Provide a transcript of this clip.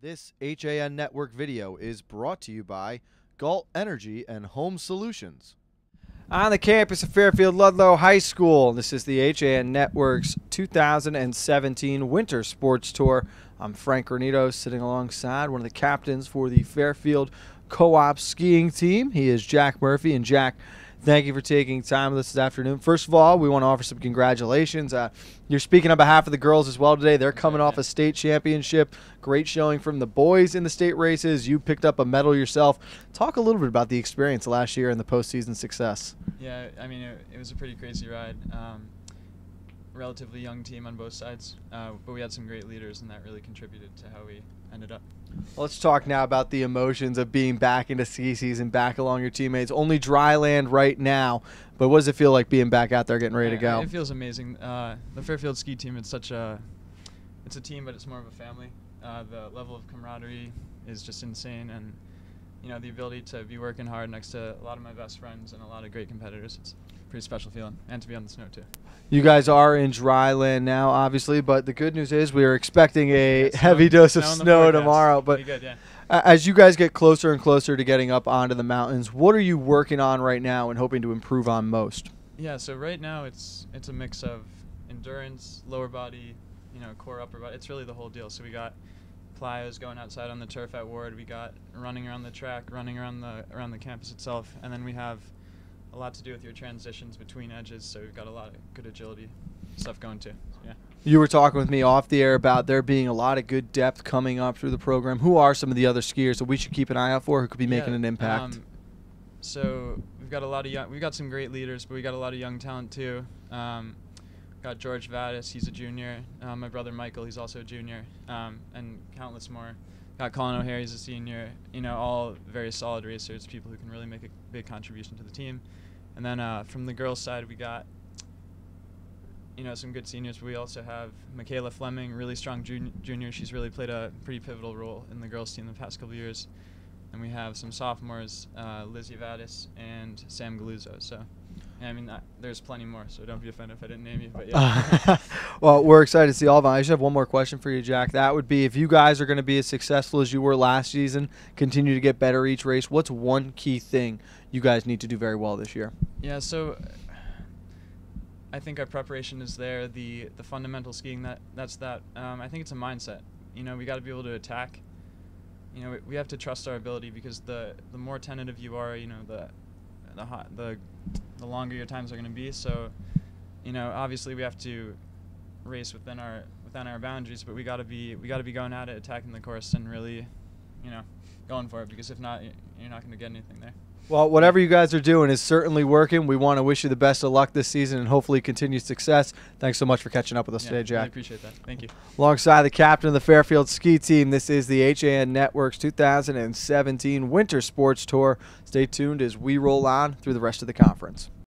This HAN Network video is brought to you by Galt Energy and Home Solutions. On the campus of Fairfield Ludlowe High School, this is the HAN Network's 2017 Winter Sports Tour. I'm Frank Granito, sitting alongside one of the captains for the Fairfield Co-op skiing team. He is Jack Murphy, and Jack, thank you for taking time with us this afternoon. First of all, we want to offer some congratulations. Uh, you're speaking on behalf of the girls as well today. They're coming off a state championship. Great showing from the boys in the state races. You picked up a medal yourself. Talk a little bit about the experience last year and the postseason success. Yeah, I mean, it, it was a pretty crazy ride. Um, relatively young team on both sides, uh, but we had some great leaders, and that really contributed to how we ended up. Well, let's talk now about the emotions of being back into ski season, back along your teammates. Only dry land right now, but what does it feel like being back out there, getting ready to go? It feels amazing. Uh, the Fairfield ski team, it's such a, it's a team, but it's more of a family. Uh, the level of camaraderie is just insane, and you know the ability to be working hard next to a lot of my best friends and a lot of great competitors. It's a pretty special feeling, and to be on the snow too. You guys are in dry land now, obviously, but the good news is we are expecting a heavy dose of snow, snow tomorrow. But good, yeah. as you guys get closer and closer to getting up onto the mountains, what are you working on right now and hoping to improve on most? Yeah, so right now it's it's a mix of endurance, lower body, you know, core, upper body. It's really the whole deal. So we got plyos going outside on the turf at Warde. We got running around the track, running around the around the campus itself, and then we have a lot to do with your transitions between edges. So we've got a lot of good agility stuff going too. So, yeah. You were talking with me off the air about there being a lot of good depth coming up through the program. Who are some of the other skiers that we should keep an eye out for who could be making an impact? Um, so we've got a lot of young. We've got some great leaders, but we got a lot of young talent too. Um, got George Vadas, he's a junior. Uh, my brother Michael, he's also a junior, um, and countless more. Got Colin O'Hare, he's a senior. You know, all very solid racers, people who can really make a big contribution to the team. And then uh, from the girls' side, we got you know some good seniors. We also have Michaela Fleming, really strong jun- junior. She's really played a pretty pivotal role in the girls' team the past couple years. And we have some sophomores, uh, Lizzie Vadas and Sam Galuzzo. So, yeah, I mean, uh, there's plenty more. So don't be offended if I didn't name you. But yeah. well, we're excited to see all of them. I just have one more question for you, Jack. That would be if you guys are going to be as successful as you were last season, continue to get better each race, what's one key thing you guys need to do very well this year? Yeah, so I think our preparation is there. The the fundamental skiing that that's that. Um, I think it's a mindset. You know, we got to be able to attack. You know, we, we have to trust our ability because the the more tentative you are, you know, the the hot, the the longer your times are going to be. So, you know, obviously we have to race within our within our boundaries, but we got to be we got to be going at it, attacking the course, and really, you know, going for it. Because if not, you're not going to get anything there. Well, whatever you guys are doing is certainly working. We want to wish you the best of luck this season and hopefully continued success. Thanks so much for catching up with us Yeah, today, Jack. appreciate that. Thank you. Alongside the captain of the Fairfield ski team, this is the HAN Network's 2017 Winter Sports Tour. Stay tuned as we roll on through the rest of the conference.